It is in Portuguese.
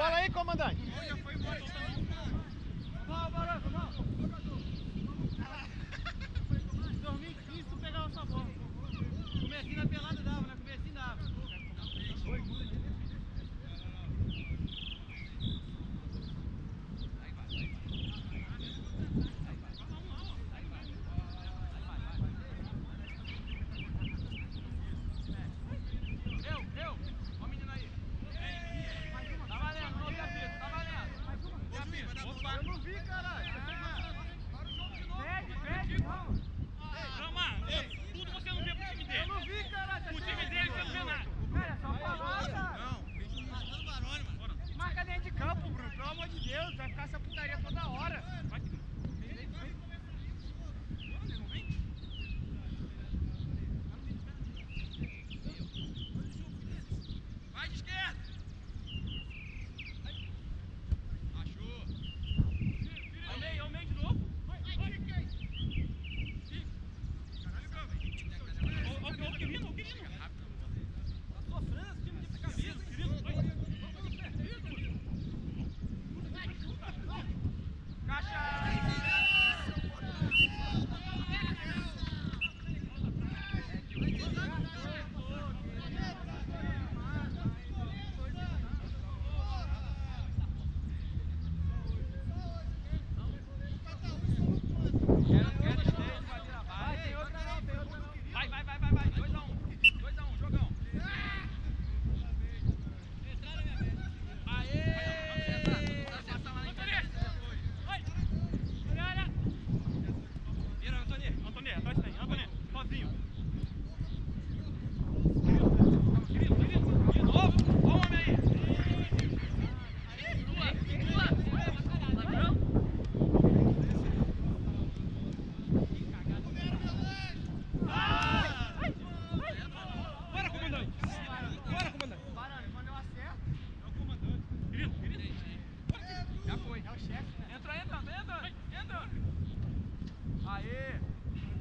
Bola aí, comandante. Foi, foi, vamos. putaria toda hora.